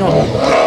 Señor.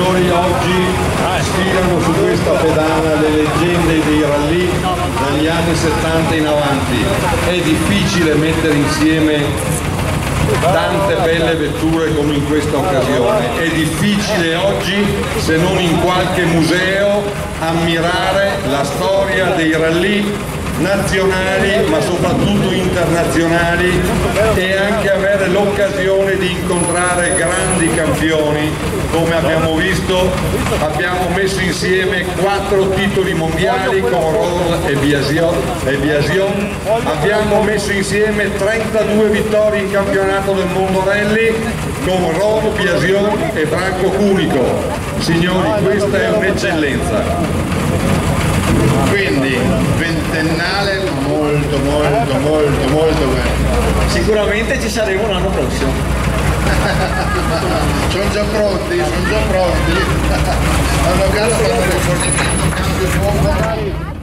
signori oggi sfilano su questa pedana le leggende dei rally dagli anni 70 in avanti. È difficile mettere insieme tante belle vetture come in questa occasione. È difficile oggi, se non in qualche museo, ammirare la storia dei rally nazionali ma soprattutto internazionali e anche avere l'occasione di incontrare grandi campioni come abbiamo visto abbiamo messo insieme quattro titoli mondiali con Roll e Biasion, abbiamo messo insieme 32 vittorie in campionato del mondo rally con Roll, Biasion e Franco Cunico. Signori questa è un'eccellenza. Quindi ventennale molto molto molto molto bello sicuramente ci saremo l'anno prossimo sono già pronti sono già pronti. Hanno gara fanno rifornimento cambio fuoco